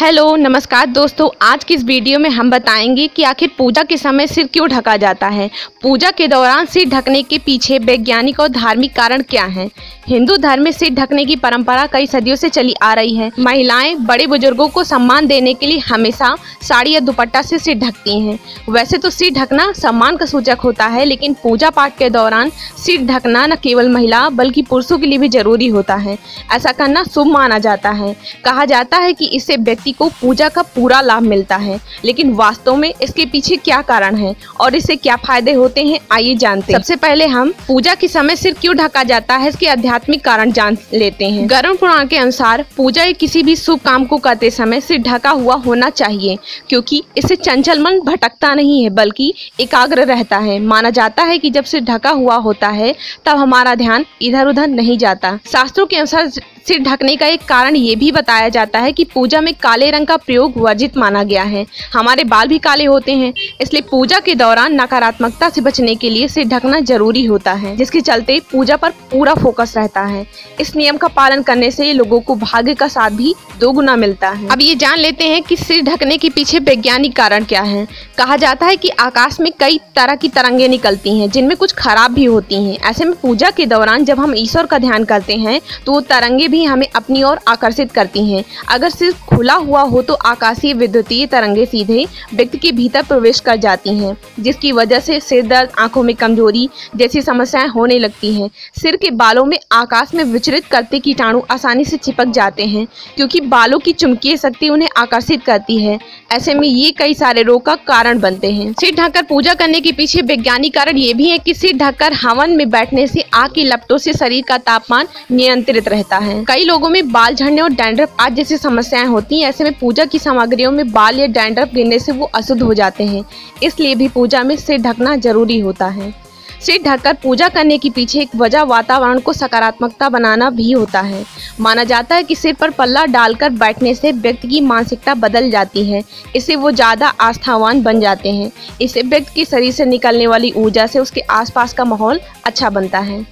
Hello, नमस्कार दोस्तों। आज की इस वीडियो में हम बताएँगे कि आखिर पूजा के समय सिर क्यों ढका जाता है। पूजा के दौरान सिर ढकने के पीछे वैज्ञानिक और धार्मिक कारण क्या हैं? हिंदू धर्म में सिर ढकने की परंपरा कई सदियों से चली आ रही है। महिलाएँ बड़े बुज़ुर्गों को सम्मान देने के लिए हमेशा साड़ी या दुपट्टा से सिर ढकती हैं। वैसे तो सिर ढकना सम्मान का सूचक होता है, लेकिन पूजा पाठ के दौरान सिर ढकना न केवल महिला, बल्कि पुरुषों के लिए भी ज़रूरी होता है। ऐसा करना शुभ माना जाता है। कहा जाता है कि इससे व्यक्ति को पूजा का पूरा लाभ मिलता है, लेकिन वास्तव में इसके पीछे क्या कारण है और इससे क्या फ़ायदे होते हैं, आइए जानते सबसे पहले हम पूजा के समय सिर क्यों ढका जाता है, इसके आध्यात्मिक कारण जान लेते हैं। गरुण पुराण के अनुसार पूजा या किसी भी शुभ काम को करते समय सिर ढका हुआ होना चाहिए, क्योंकि इससे चंचल मन भटकता नहीं है, बल्कि एकाग्र रहता है। माना जाता है कि जब सिर ढका हुआ होता है, तब हमारा ध्यान इधर उधर नहीं जाता। शास्त्रों के अनुसार सिर ढकने का एक कारण ये भी बताया जाता है कि पूजा में काले रंग का प्रयोग वर्जित माना गया है। हमारे बाल भी काले होते हैं, इसलिए पूजा के दौरान नकारात्मकता से बचने के लिए सिर ढकना ज़रूरी होता है, जिसके चलते पूजा पर पूरा फोकस रहता है। इस नियम का पालन करने से लोगों को भाग्य का साथ भी दोगुना मिलता है। अब ये जान लेते हैं कि सिर ढकने के पीछे वैज्ञानिक कारण क्या है। कहा जाता है कि आकाश में कई तरह की तरंगे निकलती हैं, जिनमें कुछ खराब भी होती हैं। ऐसे में पूजा के दौरान जब हम ईश्वर का ध्यान करते हैं तो वो तरंगे भी हमें अपनी ओर आकर्षित करती हैं। अगर सिर खुला हुआ हो तो आकाशीय विद्युतीय तरंगे सीधे व्यक्ति के भीतर प्रवेश कर जाती हैं, जिसकी वजह से सिर दर्द, आँखों में कमज़ोरी जैसी समस्याएँ होने लगती हैं। सिर के बालों में आकाश में विचरित करते कीटाणु आसानी से चिपक जाते हैं, क्योंकि बालों की चुंबकीय शक्ति उन्हें आकर्षित करती है। ऐसे में ये कई सारे रोग का कारण बनते हैं। सिर ढककर पूजा करने के पीछे वैज्ञानिक कारण ये भी है कि सिर ढककर हवन में बैठने से आग की लपटों से शरीर का तापमान नियंत्रित रहता है। कई लोगों में बाल झड़ने और डैंड्रफ आज जैसी समस्याएँ होती हैं। ऐसे में पूजा की सामग्रियों में बाल या डैंड्रफ गिरने से वो अशुद्ध हो जाते हैं। इसलिए भी पूजा में सिर ढकना ज़रूरी होता है। सिर ढककर पूजा करने के पीछे एक वजह वातावरण को सकारात्मकता बनाना भी होता है। माना जाता है कि सिर पर पल्ला डालकर बैठने से व्यक्ति की मानसिकता बदल जाती है, इससे वो ज़्यादा आस्थावान बन जाते हैं। इससे व्यक्ति के शरीर से निकलने वाली ऊर्जा से उसके आसपास का माहौल अच्छा बनता है।